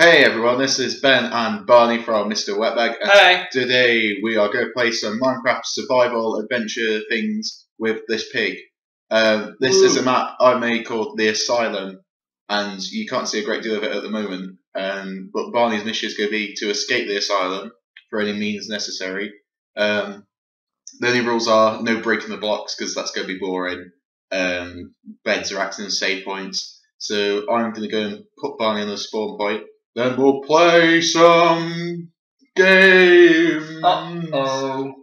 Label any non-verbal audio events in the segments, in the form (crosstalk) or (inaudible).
Hey everyone, this is Ben and Barney from Mr. Wetbag, and Hey. today we are going to play some Minecraft survival adventure things with this pig. Um, this is a map I made called the Asylum, and you can't see a great deal of it at the moment. Um, but Barney's mission is going to be to escape the asylum for any means necessary. Um, the only rules are no breaking the blocks because that's going to be boring. Um, beds are acting as save points. So I'm going to go and put Barney on the spawn point. Then we'll play some games. Oh.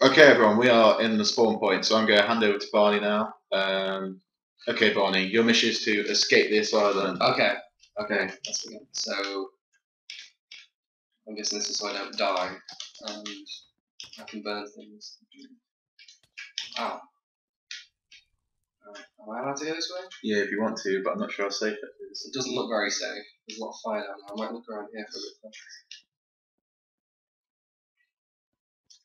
Okay, everyone, we are in the spawn point, so I'm going to hand over to Barney now. Um, okay, Barney, your mission is to escape this asylum. Okay. Okay. Let's begin. So, I'm guessing this is so I don't die, and I can burn things. Alright, Am I allowed to go this way? Yeah, if you want to, but I'm not sure how safe it is. It doesn't look very safe. There's a lot of fire down there. I might look around here for a bit.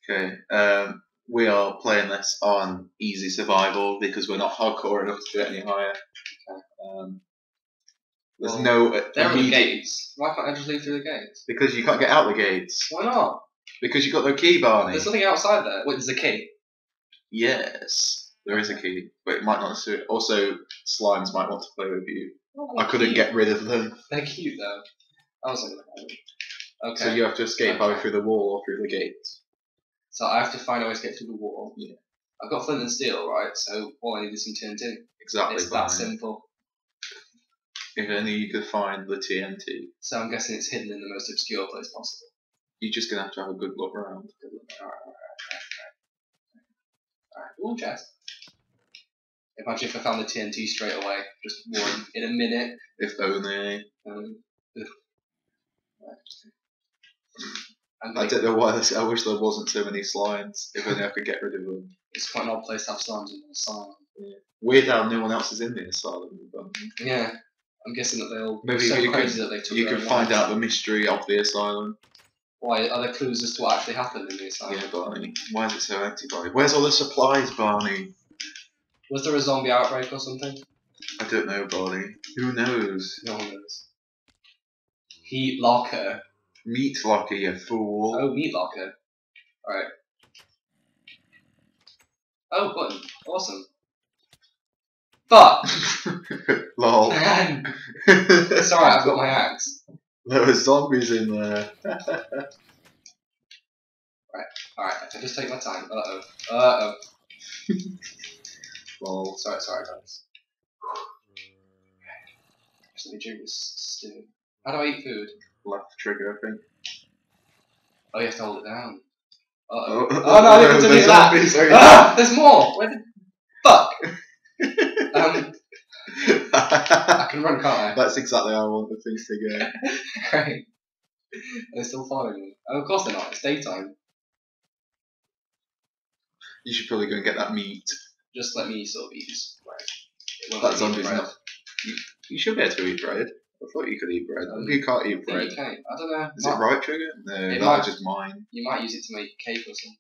Okay, um, we are playing this on easy survival because we're not hardcore enough to do it any higher. Um, there's Well, no There are the gates. Why can't I just leave through the gates? because you can't get out the gates Why not? because you've got no key, Barney. There's something outside there. Wait, there's a key. Yes, there is a key, but it might not suit. Also, slimes might want to play with you. Oh, I couldn't get rid of them, They're cute though. I was them. Okay. so you have to escape either Okay. through the wall or through the gate. So I have to find a way to get through the wall. Yeah. I've got flint and steel, right? So all I need is some TNT. Exactly. it's that simple. If only you could find the TNT. So I'm guessing it's hidden in the most obscure place possible. You're just gonna have to have a good look around. Alright, alright, alright, alright. Alright, ooh, chest. Imagine if I found the TNT straight away, just one in a minute. If only. Um, ugh. Right, I'm I don't know why. This, I wish there wasn't so many slimes. If only I could get rid of them. it's quite an odd place to have slimes in the asylum. Weird how no one else is in the asylum. But Yeah. I'm guessing that they'll Maybe so you crazy could- that they took you can find out the mystery of the asylum. Why are there clues as to what actually happened in the asylum? Yeah, Barney. Why is it so empty, Barney? Where's all the supplies, Barney? Was there a zombie outbreak or something? I don't know, Barney. Who knows? No one knows. Heat locker. Meat locker, you fool. Oh, meat locker. Alright. Oh, button. Awesome. Fuck! (laughs) Lol. Man! It's alright, I've got my axe. there were zombies in there. (laughs) Alright, alright, I just take my time. Uh oh. Uh oh. (laughs) Lol. Sorry, sorry, guys. Just let me drink this stew. How do I eat food? Left trigger, I think. Oh, you have to hold it down. Uh Oh, oh. Oh no, I didn't the do (laughs) that! zombies Ah! There's more! Where the fuck? (laughs) um, I can run, can't I? That's exactly how I want the things to go. (laughs) Great. They're still following me. Oh, of course they're not. It's daytime. You should probably go and get that meat. Just let me sort of eat this bread. Won't That let me eat zombie's bread. not. You, you should be able to eat bread. I thought you could eat bread. Um, you can't eat bread. you can. I don't know. Is it right trigger? No, It that might- just mine. You might use it to make cake or something.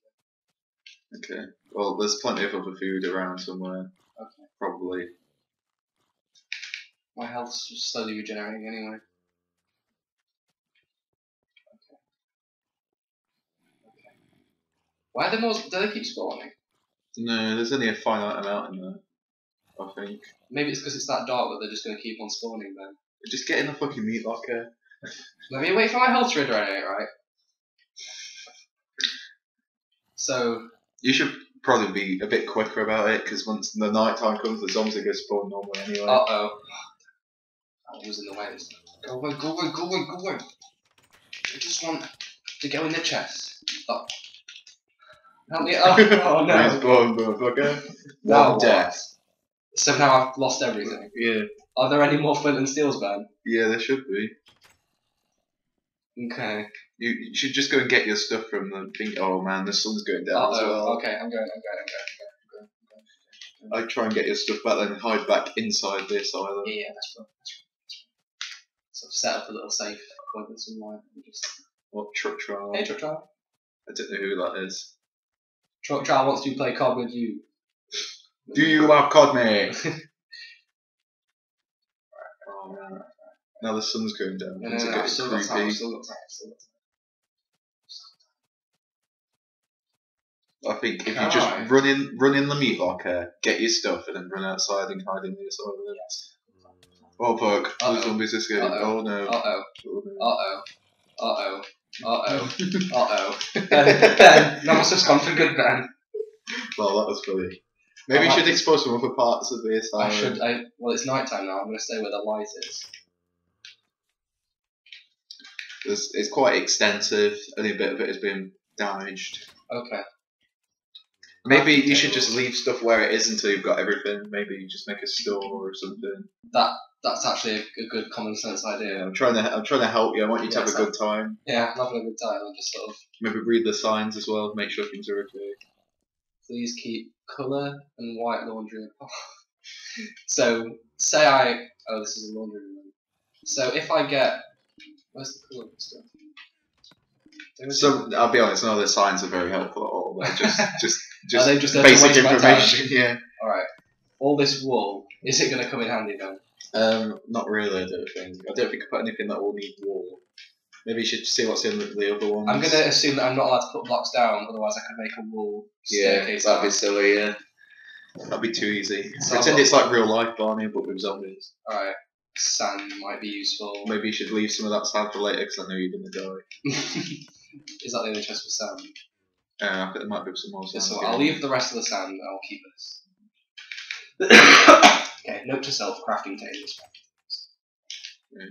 Okay. Well, there's plenty of other food around somewhere. Okay. Probably. My health's just slowly regenerating anyway. Okay. Okay. Why are there more? Do they keep spawning? No, there's only a finite amount in there. I think. Maybe it's because it's that dark that they're just going to keep on spawning then. Just get in the fucking meat locker. Let me wait for my health to regenerate, right? So, You should probably be a bit quicker about it because once the night time comes, the zombies are going to spawn normally anyway. uh oh. That was in the way. Go away, go away, go away, go away. I just want to go in the chest. Oh. Help me. Oh, oh no. Respawn, motherfucker. Now One death. So now I've lost everything. Yeah. Are there any more flint and steels, Ben? Yeah, there should be. Okay. You, you should just go and get your stuff from the thing. Oh man, the sun's going Uh down as well. oh. Okay, I'm going, I'm going, I'm going. I'm going. I'd try and get your stuff back then hide back inside this island. Yeah, yeah, that's right. That's right. So I've set up a little safe point with some and just. What truck trial? Hey, Truck Trial. I don't know who that is. Truck Trial wants to play COD with you. Do you have cod mate? oh (laughs) man. Now the sun's going down. No, no, It's a no, still got time. still got time. I've still got time. I think if you just run in, run in the meat locker, get your stuff, and then run outside and hide in the asylum. Oh fuck! Uh-oh. The zombies escaped. Uh-oh. Oh no! Uh oh. Oh, no. Uh oh. Uh oh. Uh oh. (laughs) Uh oh. Ben, Ben, that must have gone for good, Ben. Well, that was funny. Maybe I you should explore some other parts of the asylum. I should. I, well, it's night time now. I'm going to stay where the light is. It's, it's quite extensive. Think a bit of it has been damaged. Okay. Maybe you should just leave stuff where it is until you've got everything. Maybe you just make a store or something. That's actually a, a good common sense idea. I'm trying to I'm trying to help you. I want you to Yeah, have a good time. Yeah, I'm having a good time. I'm just sort of. Maybe read the signs as well. Make sure things are okay. Please keep colour and white laundry apart. (laughs) so, say I. Oh, this is a laundry room. So, if I get. Where's the colour stuff? So I'll be honest, none of the signs are very helpful at all. They're (laughs) just just just just basic information. (laughs) Yeah. Alright. All this wool, is it going to come in handy then? Um, not really. I don't think. I don't think I put anything that will need wall. Maybe you should see what's in the, the other ones. I'm going to assume that I'm not allowed to put blocks down, otherwise I could make a wool Yeah, staircase. that'd be silly. Yeah. That'd be too easy. So Pretend it's like real life, Barney, but with zombies. Alright. Sand might be useful. Maybe you should leave some of that sand for later, because I know you're gonna die. (laughs) is that the only chest for sand? Uh, I think there might be some more sand. so. I'll leave the rest of the sand, I'll keep this. (coughs) (coughs) (coughs) okay, note to self, crafting tables.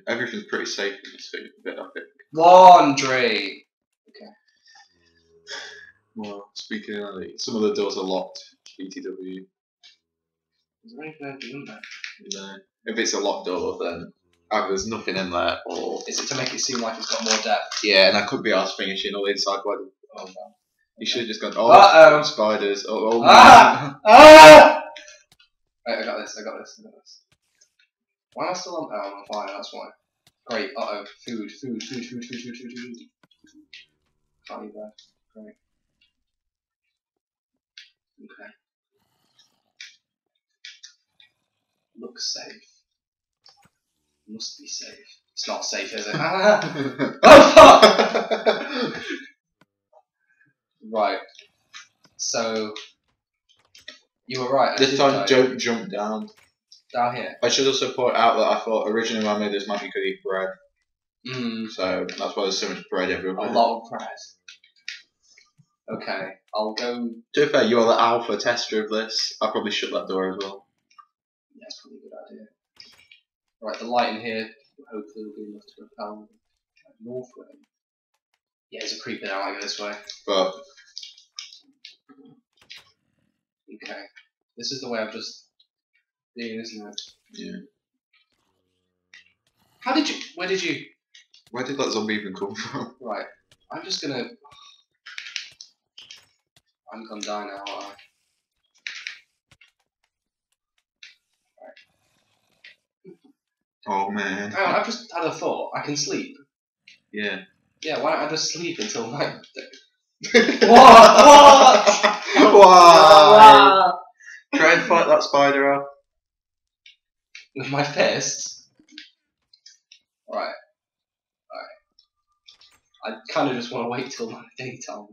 Everything's pretty safe in this thing, bit I think. Laundry! Okay. Well, speaking of that, some of the doors are locked. BTW. Is there anything in there? No. If it's a locked door, then either there's nothing in there, or Is it to make it seem like it's got more depth? yeah, and I could be asked finishing all inside where the Oh, no. You should have just gone, oh, Uh-oh. spiders. Oh, oh Ah! Ah! I got this, I got this, I got this. Why am I still on? Oh, I'm on fire, that's why. Great, uh oh. Food, food, food, food, food, food, food, food. Can't eat that. Great. Okay. Looks safe. Must be safe. It's not safe, is it? Ah! (laughs) oh fuck! (laughs) Right. So you were right. I this did time, don't jump down. down here. I should also point out that I thought originally when I made this you could eat bread, Mm, so that's why there's so much bread everywhere. a everywhere. lot of bread. Okay, I'll go. To be fair, you're the alpha tester of this. I'll probably shut that door as well. Yeah, that's probably a good idea. Right, the light in here hopefully will be enough to repel like, northward. Yeah, there's a creeper now. I go this way. But Okay, this is the way I've just been, isn't it? yeah, How did you? Where did you? where did that zombie even come from? (laughs) Right, I'm just gonna. I'm gonna die now. aren't I? Oh man, Hang on, I've just had a thought. I can sleep. yeah. Yeah, why don't I just sleep until night? (laughs) (laughs) what? what? (laughs) Why? Try and fight that spider out. With my fists? Right. Alright. I kind of just want to wait till like daytime.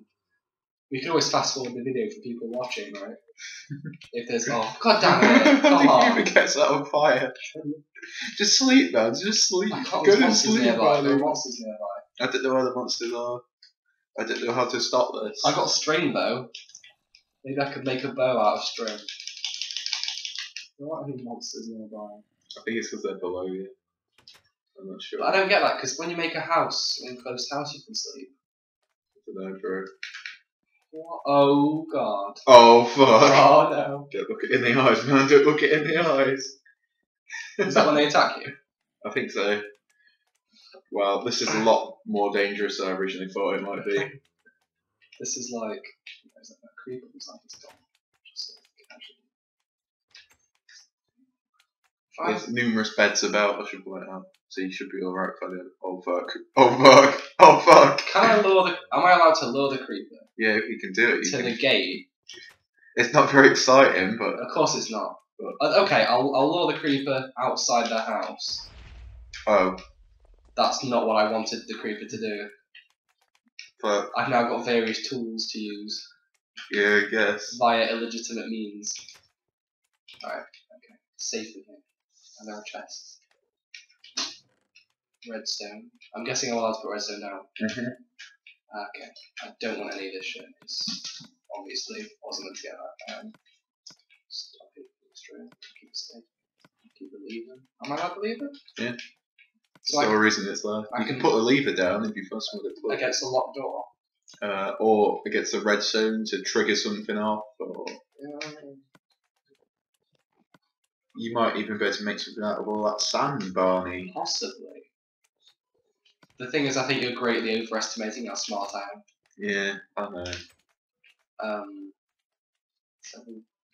We can always fast forward the video for people watching, right? if there's. Oh, god damn it! (laughs) Come If on! you get set on fire. Just sleep, man. Just sleep. I Go to sleep, nearby. There are man. monsters nearby. I don't know where the monsters are. I don't know how to stop this. I got a string though. Maybe I could make a bow out of string. There aren't any monsters nearby. I think it's because they're below you. I'm not sure. But I don't get that because when you make a house, an enclosed house, you can sleep. I don't know, bro. What? Oh god. Oh fuck! Oh no. Don't look it in the eyes, man. Don't look it in the eyes. Is that when they attack you? (laughs) I think so. Well, this is a lot more dangerous than I originally thought it might be. (laughs) This is like. There's that creeper looks like it's. Just like casually. There's numerous beds about, I should point out. So you should be alright for the Oh fuck. Oh fuck. Oh fuck. Can I lure the? Am I allowed to lure the creeper Yeah, if you can do it, you to can. the gate? It's not very exciting, but Of course it's not. Uh, okay, I'll I'll lure the creeper outside the house. Oh, That's not what I wanted the creeper to do. but I've now got various tools to use yeah, I guess. via illegitimate means. Alright, okay. Safe again. And there are chests. Redstone. I'm guessing I'm allowed to put redstone down. Mm-hmm. Okay. I don't want any of this shit, because obviously I wasn't going to get that. Um, stop it. Straight. Keep it safe. Keep the lever. Am I leave it? Yeah. So can, a reason it's there. I You can can- put a lever down if you first want to plug. against the locked door. Uh, or against the redstone to trigger something off, or Yeah. you might even be able to make something out of all that sand, Barney. Possibly. The thing is, I think you're greatly overestimating how smart I am. Yeah, I know. Um,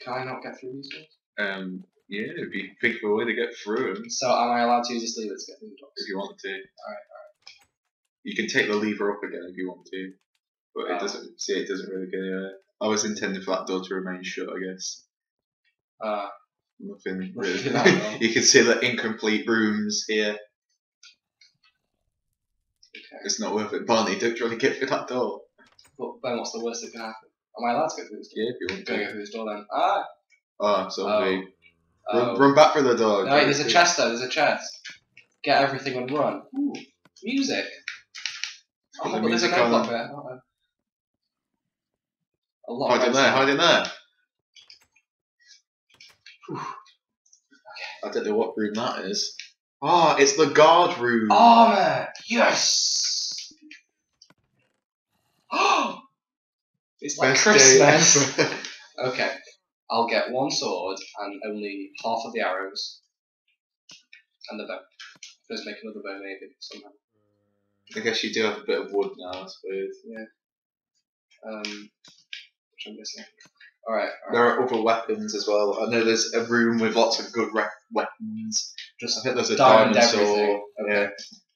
can I not get through these doors? Um, yeah, if you think of a way to get through them, So am I allowed to use this lever to get through the doors? if you want to. Alright, alright. You can take the lever up again if you want to, but Oh. it doesn't. See, it doesn't really get anywhere. I was intending for that door to remain shut, I guess. Uh, Nothing (laughs) really. you can see the incomplete rooms here. okay. It's not worth it. Barney, don't try to get through that door. But then what's the worst that can happen? Am I allowed to go through this door? Yeah, if you want to. go through this door then. Ah! Oh, zombie. Oh. Run, run back for the door. No, wait, there's a chest though, there's a chest. Get everything and run. Ooh, music. Oh, Put the but there's a music note on. block there. A lot Hide in there, hide in there. I don't know what room that is. Ah, it's the guard room. Armor! Yes! Oh! (gasps) it's like Best Christmas. (laughs) (laughs) okay, I'll get one sword and only half of the arrows. And the bow. First make another bow maybe, somehow. I guess you do have a bit of wood now, I suppose. Yeah. Um, I'm guessing. Alright, alright. There are other weapons as well. I know there's a room with lots of good re- weapons. Just I think there's a diamond sword. Okay. Yeah,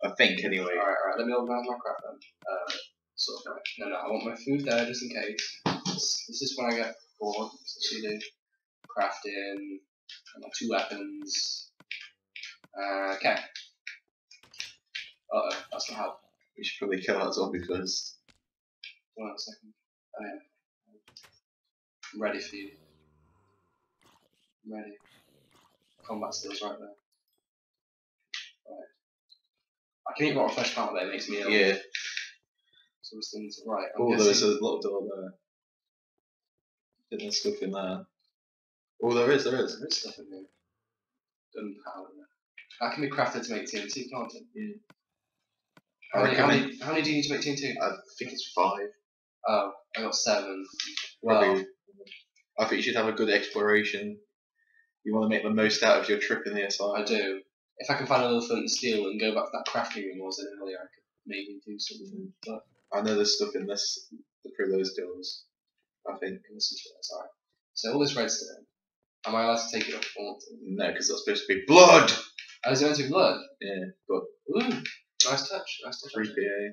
I think anyway. Alright, alright, let me organise my craft then. Uh, sort of, right. No, no, I want my food there just in case. This, this is when I get bored. This is what you do. Crafting, my two weapons. Uh, okay. Uh oh, that's not how. We should probably kill that zombie first. Hold on. Oh yeah. Ready for you. Ready. Combat skills right there. Right. I can eat rotten flesh part there, it makes me ill. Yeah. So this thing's right. I'm Oh, guessing- there's a little door there. There's stuff in there. Oh, there is, there is. There is stuff in here. Gunpowder. That can be crafted to make TNT, can't it? Yeah. How many, how, many, how many do you need to make TNT? I think it's five. Oh, I got seven. Well, Probably. I think you should have a good exploration. You want to make the most out of your trip in the I do. If I can find another flint and steel and go back to that crafting room I was in earlier, I could maybe do something. But I know there's stuff in this through those doors. I think. to this, alright. So all this redstone, am I allowed to take it off? No, because that's supposed to be blood. Oh, is it meant to be blood? Yeah, but Ooh, nice touch, nice touch. creepy. Eh?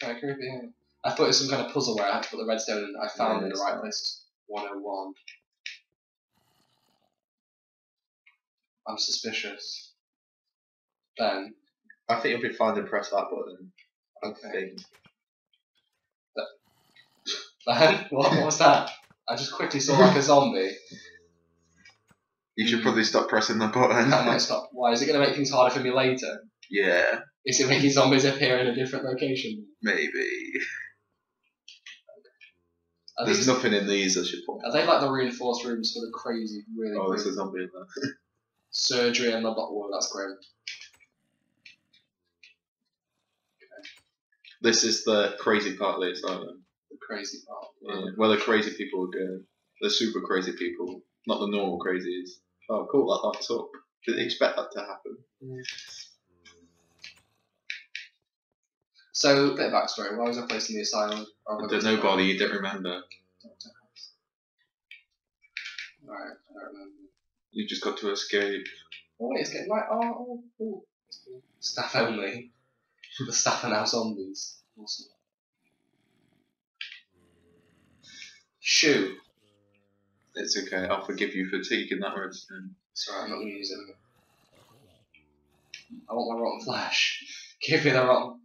Kind of creepy. I thought it was some kind of puzzle where I had to put the redstone and I found Yeah, in the right place. 101. I'm suspicious. Ben, I think you'll be fine to press that button. I Okay. think. Ben, what, (laughs) what was that? I just quickly saw like a zombie. You should probably stop pressing the button. I might stop. Why? Is it going to make things harder for me later? yeah, Is it making zombies appear in a different location? maybe. Are, There's these, nothing in these, I should point are they like the reinforced rooms for the crazy, really Oh, there's crazy a zombie in there. surgery and the bottle? Oh, that's great. This is the crazy part of the asylum. The crazy part. Yeah. Where the crazy people go. The super crazy people, not the normal crazies. Oh, cool, that lights up. Didn't expect that to happen. Mm. So, bit of backstory. Why was I placed in the asylum? Oh, there's I was don't it- know, Barney, you don't remember. Alright, I don't remember. You just got to escape. Oh wait, it's getting light. Oh, oh, oh. Staff only. the staff are now zombies. Awesome. Shoe. It's okay, I'll forgive you for taking that redstone. Sorry, I'm not going to use it. I want my rotten flesh. Give me the rotten.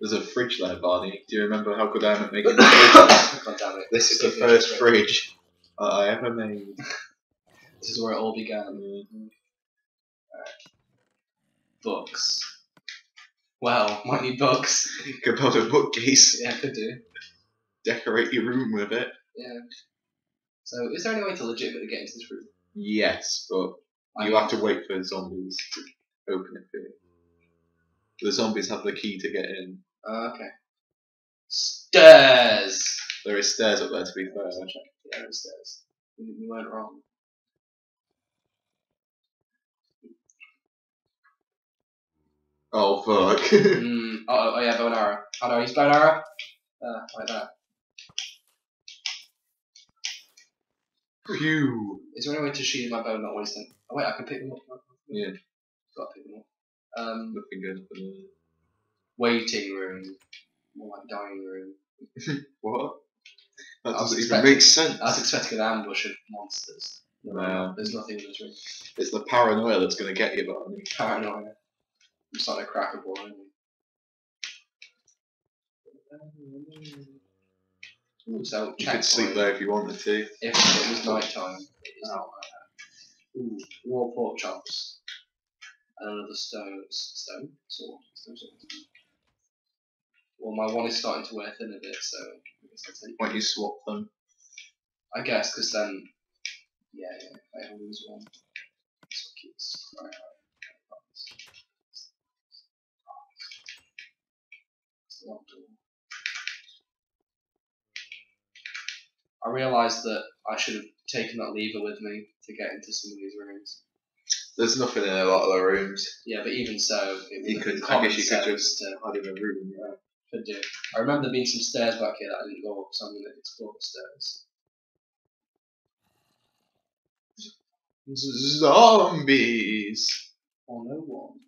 There's a fridge there, Barney. Do you remember how good I am at making (coughs) God fridges? damn it. This is the Give me first fridge. fridge I ever made. This is where it all began. Books. Well, might need books. (laughs) Could build a bookcase, Yeah, could do. decorate your room with it. Yeah. So, is there any way to legitimately get into this room? Yes, but you have to wait for zombies to open it for you. The zombies have the key to get in. Uh, okay. Stairs! There is stairs up there to be fair. Yeah, there's stairs. We, we weren't wrong. Oh fuck. (laughs) mm, oh, oh, yeah, bow and arrow. Oh no, he's bow and arrow. Uh, like that. Phew. Is there any way to sheathe my bow not waste them? Oh wait, I can pick them up. Yeah. Got to pick them up. Um, Looking good for the waiting room. More like dining room. (laughs) what? That I was doesn't even expecting- make sense. I was expecting an ambush of monsters. No. There's nothing in this room. It's the paranoia that's gonna get you, Barney. (laughs) Paranoia. I'm starting to crack a ball. Ooh, so You could sleep checkpoint. there if you wanted to. If it was night time, it is that. Ooh, raw pork chops. And another stone. Stone? Sword. Stone sword. Well, my one is starting to wear thin a bit, so I guess I'll take Why don't you swap them? I guess, because then. Yeah, yeah, I lose one. What keeps. Right, right. It's the locked door. I realised that I should have taken that lever with me to get into some of these rooms. There's nothing in a lot of the rooms. Yeah, but even so, it You could, I guess you could just to hide in a room. Yeah. could do. I remember there being some stairs back here that I didn't go up, so I'm going to explore the stairs. Z- Zombies. Oh, no one.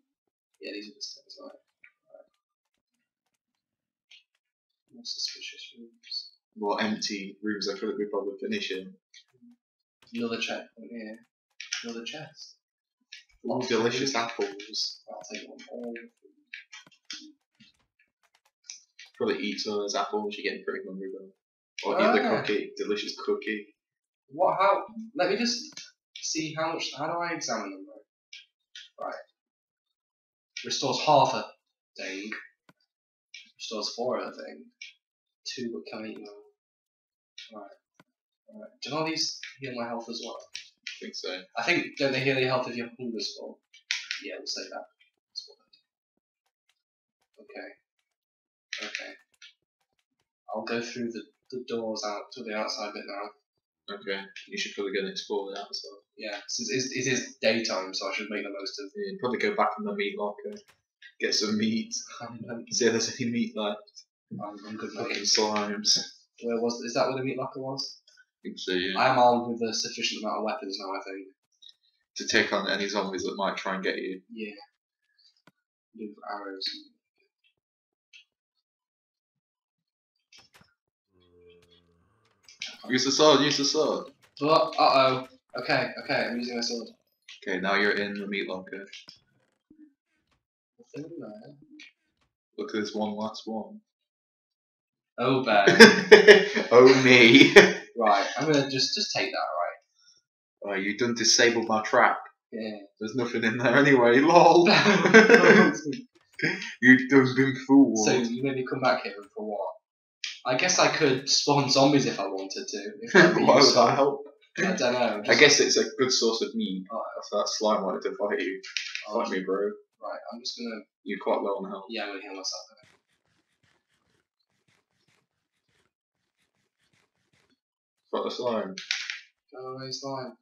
Yeah, these are the stairs, right. right. More suspicious rooms. More empty rooms. I feel like we're probably finishing. Another checkpoint here. Another chest. Ooh, delicious apples. I'll take one. All Probably eat some of those apples. You're getting pretty hungry though. Or eat the Ah. cookie. Delicious cookie. What? How? Let me just see how much. How do I examine them? Right. right. Restores half a thing. Restores four of a thing. Two but can eat more. Right. Right. Do know these heal my health as well? I think so. I think don't they heal your health if your hunger's full? Yeah, we'll say that. Okay. Okay. I'll go through the, the doors out to the outside bit now. Okay. You should probably go and explore the outside. Yeah, so it is, it is daytime, so I should make the most of Yeah, probably go back in the meat locker. Get some meat. (laughs) See if there's any meat left. I'm, I'm good Fucking slimes. Where was is that where the meat locker was? I think so, yeah. I am armed with a sufficient amount of weapons now. I think. To take on any zombies that might try and get you. Yeah. With arrows. Use the sword, use the sword. But uh oh. Okay, okay, I'm using my sword. Okay, now you're in the meat locker. Nothing in there. Look, there's one last one. Oh, bad. (laughs) oh me. (laughs) right, I'm gonna just just take that. Right. oh, you done disabled my trap. Yeah. There's nothing in there anyway. LOL. (laughs) (laughs) You've done been fooled. so you made me come back here for what? I guess I could spawn zombies if I wanted to. If (laughs) Why would that help? I don't know. I guess it's a good source of meat. Alright. If that slime wanted to fight you. I'll- Fight me, bro. Right, I'm just gonna. You're quite low on health. Yeah, I'm gonna heal myself. Fight the slime. Go away, slime.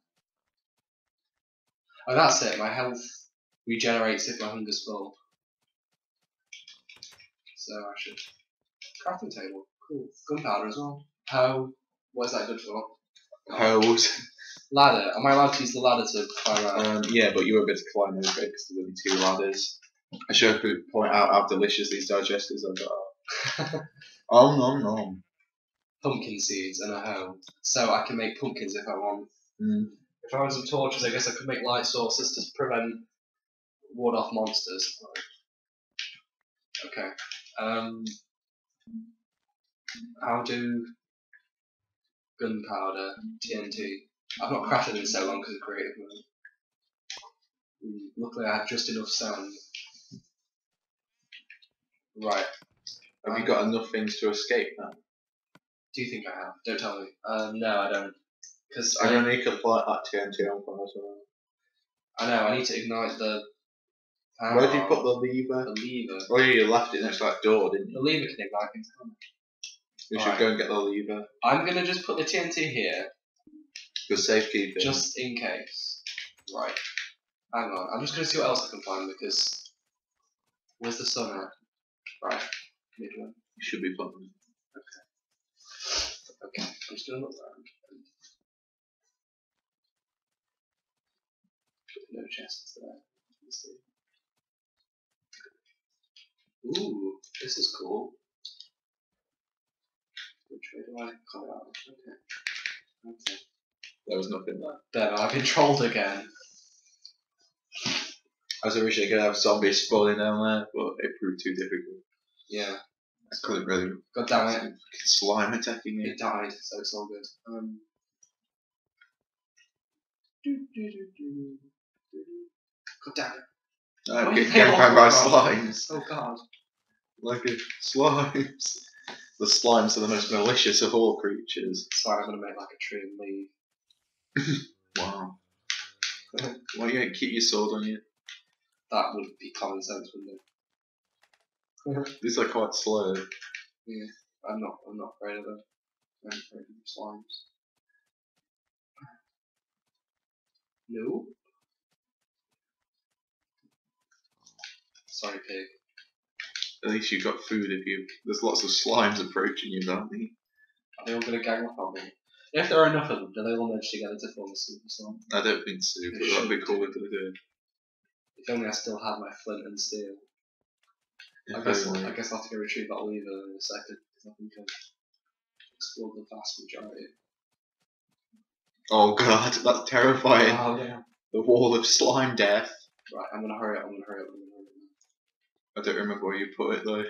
Oh, that's it. My health regenerates if my hunger's full. So I should. Crafting table. Cool. Gunpowder as well. How? What is that good for? Hose. Ladder. Am I allowed to use the ladder to climb out? Um, yeah, but you were a bit to climb over because there's only two ladders. I should point out how delicious these digestives are. (laughs) oh nom nom. Pumpkin seeds and a hoe, so I can make pumpkins if I want. Mm. If I had some torches, I guess I could make light sources to prevent ward off monsters. Okay. Um, how do gunpowder, TNT? I've not crafted in so long because of creative mode. Mm, Luckily, I have just enough sand. Right. Have you got enough things to escape now? Do you think I have? Don't tell me. Um, no, I don't. Because I, then you could light that TNT on fire as well. I know I need to ignite the. Power Where did you put the lever? the lever? Oh, yeah, you left it next to that door, didn't The you? lever can ignite things. can't We should Alright. go and get the lever. I'm gonna just put the TNT here, For safekeeping. just in case. Right. Hang on. I'm just gonna see what else I can find because. Where's the sun at? Right. Midway. You should be fine. Gonna look No chests there. Let's see. Ooh, this is cool. Which way do I come out? Okay. Okay. There was nothing there. There, I've been trolled again. I was originally going to have zombies spawning down there, but it proved too difficult. Yeah. I couldn't really. God damn it. Slime attacking me. It died, so it's all good. Um. God damn it. I'm Why getting are they gang all banged by wrong? slimes. Oh god. Like a slimes. (laughs) The slimes are the most malicious of all creatures. Fine, I'm gonna make like a tree and leave. (laughs) Wow. (laughs) Why don't you keep your sword on you? That would be common sense, wouldn't it? (laughs) These are quite slow. I'm not. I'm not afraid of them. I'm afraid of slimes. No. Sorry, pig. At least you've got food if you. There's lots of slimes approaching you, aren't they? Are they all gonna gang up on me? If there are enough of them, do they all merge together to form a super slime? I don't think so, but that'd be cool if they did. If only I still had my flint and steel. I guess. I guess I'll have to go retrieve that lever in a second because I think I've explored the vast majority. Oh god, (laughs) that's terrifying. Oh yeah. The wall of slime death. Right, I'm gonna hurry up. I'm gonna hurry up. I'm gonna hurry up. I don't remember where you put it though.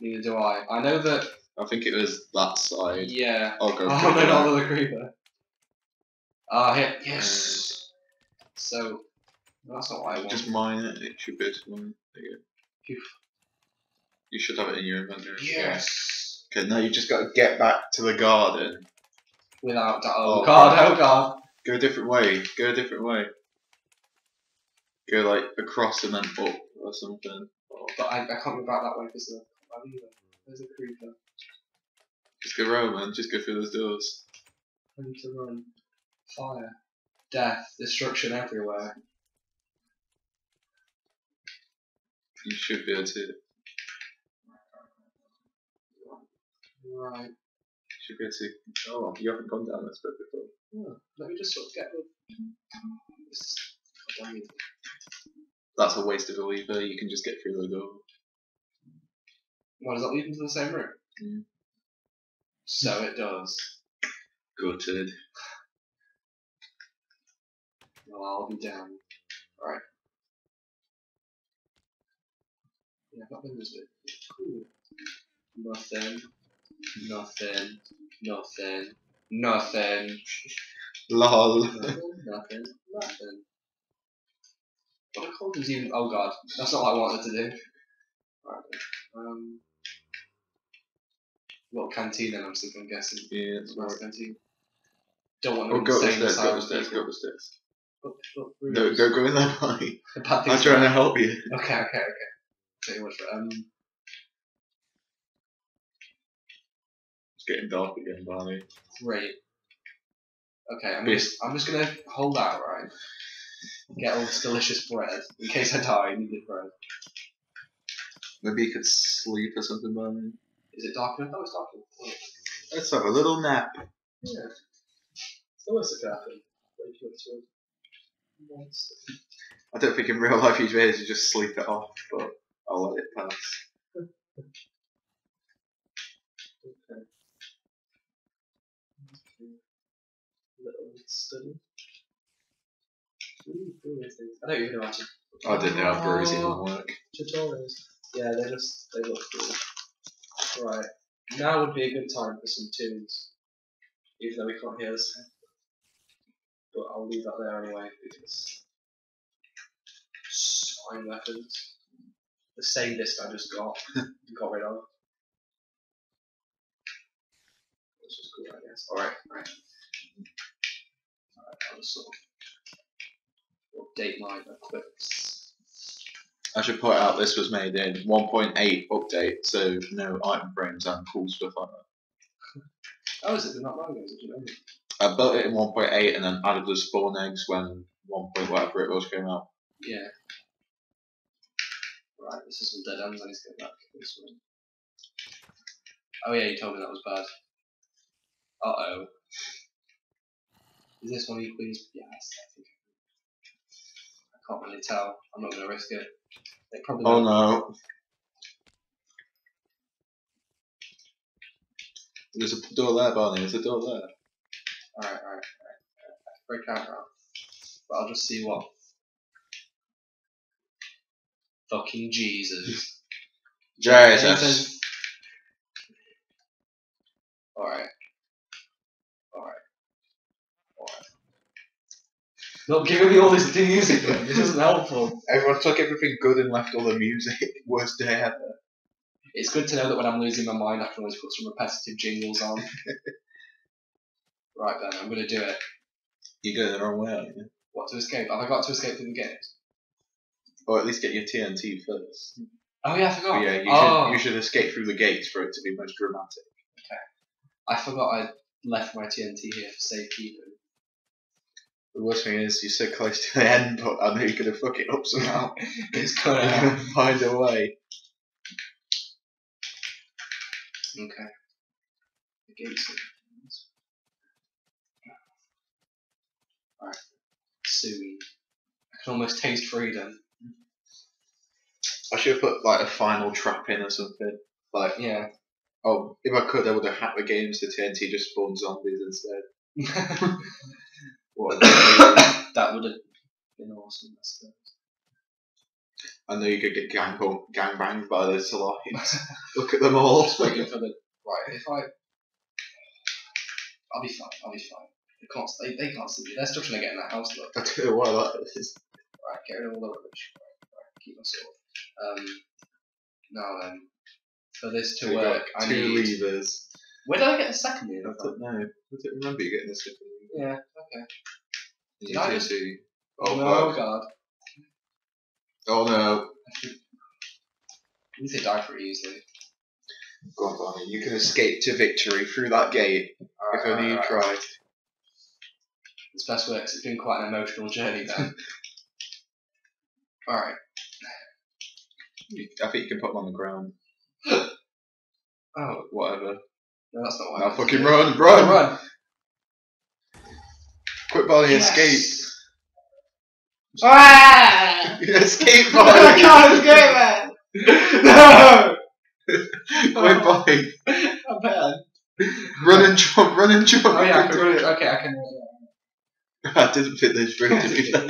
Neither do I. I know that. I think it was that side. Yeah. I'll go. (laughs) Oh pick no, not the creeper. Ah, hit. Yes. So that's not what I want. Just mine it. It should be mine. There you go. Phew. You should have it in your inventory. Yes. Okay, now you just got to get back to the garden. Without that. Oh, Oh, god. Oh god. Go a different way. Go a different way. Go like across and then up or something. But I, I can't go back that way because of the lever. There's a creeper. just go round, man. Just go through those doors. Need to run. Fire. Death. Destruction everywhere. You should be able to. Right. Should be able to. Oh, you haven't gone down this bit before. Oh, let me just sort of get the. This. God damn it. That's a waste of a lever. You can just get through the door. Why does that lead into the same room? Mm. So it does. Gutted. Well, I'll be down. Alright. Yeah, I've got them this bit. Cool. Nothing. Nothing. Nothing. Nothing. Lol. Nothing. Nothing. Nothing. What a cold even. Oh god, that's not what I wanted to do. Right. Um. Little canteen, then I'm I'm guessing. Yeah. It's nice canteen. Don't want Oh, to go insane upstairs. Go upstairs. Go upstairs. Up, up, No, don't go in (laughs) there, buddy. I'm trying to help you. Okay, okay, okay. Tell you what, um, getting dark again, Barney. great. Okay, I'm Yes. just, I'm just gonna hold out, right? Get all this delicious bread in case I die. I need the bread. Maybe you could sleep or something, Barney. Is it dark enough? Oh, it's dark enough. Let's have a little nap. Yeah. So what's the happen? Wait for it to- Nice. I don't think in real life you'd be able to just sleep it off, but I'll let it pass. (laughs) Okay. Study. Ooh, ooh, I don't even know how to. I didn't know how breweries even Oh, work. Tutorials. Yeah, they just they look cool. Right. Now would be a good time for some tunes. Even though we can't hear the sound. But I'll leave that there anyway because swine weapons. The same disc I just got (laughs) got rid of. Which is cool I guess. Alright, right. Sort of update my equips. I should point out this was made in 1.8 update, so no item frames and cool stuff like that. Oh, is it not mangoes? Did you know? I built it in 1.8 and then added the spawn eggs when 1. Point whatever it was came out. Yeah. Right, this is some dead ends. I need to go back to this one. Oh yeah, you told me that was bad. Uh oh. Is this one you please? Yes, I think. I can't really tell. I'm not gonna risk it. They probably. Oh no. There's a door there, Barney. There's a door there. Alright, alright, alright. Break out now. But I'll just see what. Fucking Jesus. (laughs) Jesus. Alright. Alright. Not giving me all this music, man. This isn't helpful. Everyone took everything good and left all the music. (laughs) Worst day ever. It's good to know that when I'm losing my mind, I can always put some repetitive jingles on. right then, I'm gonna do it. You're going the wrong way, aren't you? What to escape? Have I got to escape through the gate? Or at least get your TNT first. Oh yeah, I But forgot. yeah, you oh, should you should escape through the gates for it to be most dramatic. Okay. I forgot I left my TNT here for safekeeping. The worst thing is you're so close to the end, but I know you're gonna fuck it up somehow. (laughs) It's gonna. gonna (laughs) find a way. Okay. The gates are. Alright. Sui. I can almost taste freedom. I should have put like a final trap in or something. Like, Yeah. oh, if I could, I would have hacked the games so TNT just spawned zombies instead. (laughs) What? that would have been awesome, I suppose. I know you could get gang gang banged by the Salarians. Look at them all. Just waiting for the. Right, if I. I'll be fine, I'll be fine. They can't, they, they can't see me. They're still trying to get in that house, look. I don't know why that is. Right, get rid of all the rubbish. Right, right, keep my sword. Um, now then, for this to work, I two need. levers. Where did I get the second I lever from? don't know. I don't remember you getting the second lever. Yeah, okay. You Did I just- to- Oh, no, fuck. god. Oh no. You say die pretty easily. Go on, Barney. You can escape to victory through that gate if only you alright, alright. tried. This best works. It's been quite an emotional journey then. (laughs) Alright. You- I think you can put them on the ground. (gasps) Oh, Whatever. no, that's not why. Now I fucking run, run! run! Quick, Barney, Yes! escape! Ah! (laughs) escape, (laughs) I can't escape it! No! (laughs) Quick, Barney! I'm bad. Run and jump, run and jump! Oh yeah, I can do run. it. Okay, I can. I didn't fit this through to be fair.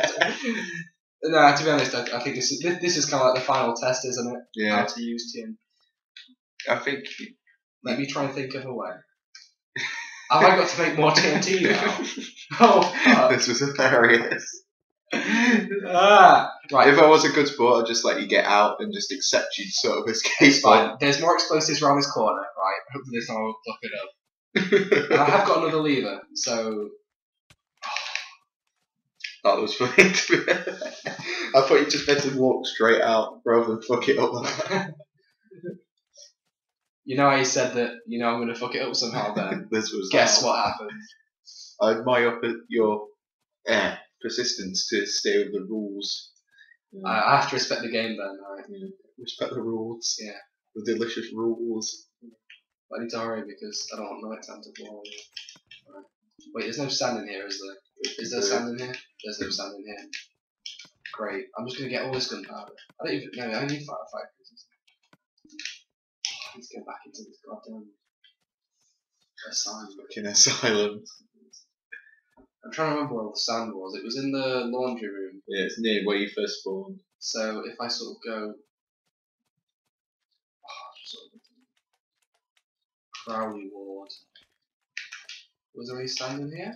no, to be honest, I, I think this is this, this is kind of like the final test, isn't it? Yeah, How to use TN. I think Let me try and think of a way. Have I got to make more TNT (laughs) now? oh, fuck. this was hilarious. ah, right. If I was a good sport, I'd just let you get out and just accept you'd sort of escape. Fine. There's more explosives around this corner, right? Hopefully this time I'll fuck it up. And I have got another lever, so (sighs) that was funny. (laughs) I thought you just meant to walk straight out rather than fuck it up. (laughs) you know how you said that. You know I'm gonna fuck it up somehow. Then (laughs) this was. guess what happened? I admire your, your eh, persistence to stay with the rules. I, I have to respect the game then, right? Yeah. Respect the rules. Yeah. The delicious rules. I need to hurry because I don't want night time to fall. Right. Wait, there's no sand in here, is there? Is there sand in here? There's no sand in here. Great. I'm just gonna get all this gunpowder. I don't even. know. I need firefighters. I need to go back into this goddamn asylum. Fucking asylum. I'm trying to remember where all the sand was. It was in the laundry room. Yeah, it's near where you first spawned. So if I sort of go. Oh, sort of Crowley Ward. Was there any sand in here?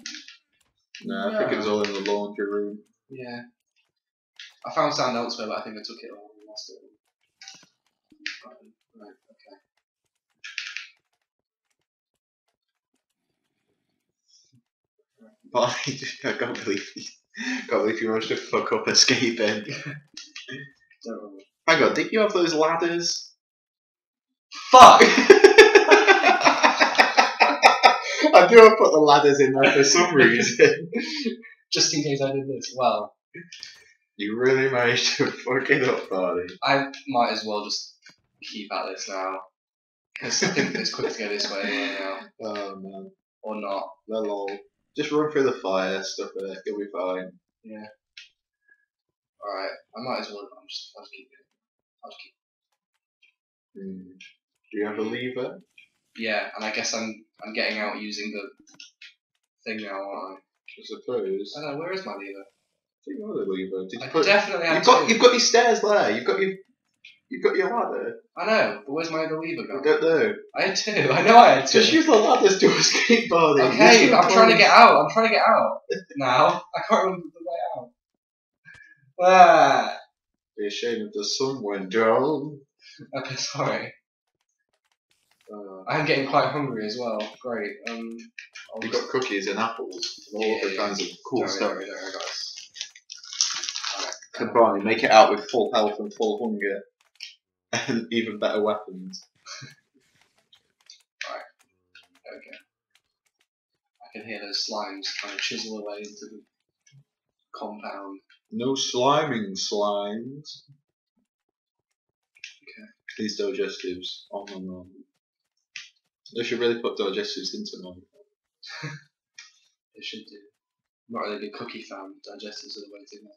No, I think it was all in the laundry room. Yeah. I found sand elsewhere, but I think I took it all and lost it. Right, right, okay. But (laughs) I can't believe you, can't believe you managed to fuck up escaping. (laughs) Hang on, did you have those ladders? Fuck! (laughs) I do have put the ladders in there for some reason. Just in case I did this. Well, you really managed to fuck it up, Barney. I might as well just keep at this now. Because I think it's quick to go this way now. Oh man, Or not. well, lol. Just run through the fire, stuff it, you'll be fine. Yeah. Alright, I might as well. I'll just, I'll just keep it. I'll just keep Hmm. Do you have a lever? Yeah, and I guess I'm I'm getting out using the thing now, aren't I suppose. I? I don't know, where is my lever? Do you have a lever? Did you I put? definitely have You've got you've got your stairs there. You've got your you've got your ladder. I know, but where's my other lever I gone? don't know. I had two. (laughs) I know I had two. Just use the ladders to escape, okay, I'm trying to get out. I'm trying to get out now. I can't remember the way out. Ah. Be ashamed if the sun went down. Okay, sorry. Uh, I'm getting quite hungry as well. Great. Um, I'll just- got cookies and apples and all other yeah, kinds of cool Don't worry, stuff. don't worry, don't worry, guys. Alright. Can Barney make it out with full health and full hunger, and even better weapons. (laughs) Alright. Okay. I can hear those slimes trying to chisel away into the compound. No sliming slimes. Okay. These digestives. Oh no no. They should really put digestives into them. (laughs) They should do. I'm not really a big cookie fan. Digestives are the way to go.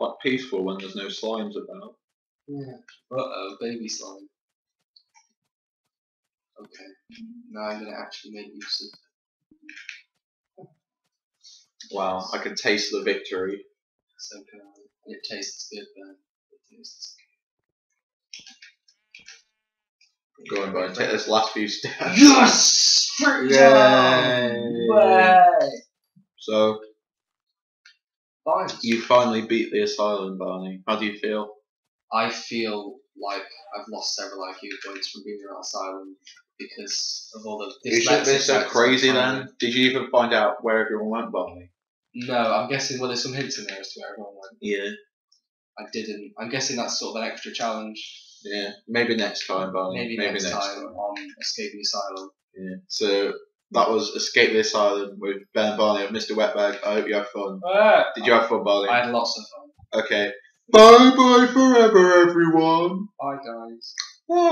Quite peaceful when there's no slimes about. Yeah. Uh oh, baby slime. Okay. Now I'm gonna actually make use of Wow, I can taste the victory. so can I. And it tastes good then. It tastes Go on, Barney. Take this last few steps. Yes! Yay! Way! So Fine. you finally beat the asylum, Barney. How do you feel? I feel like I've lost several IQ points from being in that asylum because of all the. You should have been so crazy then. Did you even find out where everyone went, Barney? No, I'm guessing. Well, there's some hints in there as to where everyone went. Yeah. I didn't. I'm guessing that's sort of an extra challenge. Yeah. Maybe next time, Barney. Maybe, next, time, on Escape the Asylum. Yeah. So that was Escape the Asylum with Ben and Barney of Mr. Wetbag. I hope you had fun. Ah. Did you have fun, Barney? I had lots of fun. Okay. Bye bye forever, everyone. Bye, guys. Bye.